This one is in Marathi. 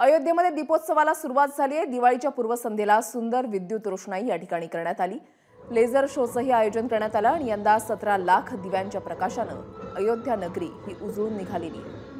अयोध्येमध्ये दीपोत्सवाला सुरुवात झाली आहे. दिवाळीच्या पूर्वसंध्येला सुंदर विद्युत रोषणाई या ठिकाणी करण्यात आली. लेझर शोचंही आयोजन करण्यात आलं आणि यंदा सतरा लाख दिव्यांच्या प्रकाशानं अयोध्या नगरी ही उजळून निघालेली आहे.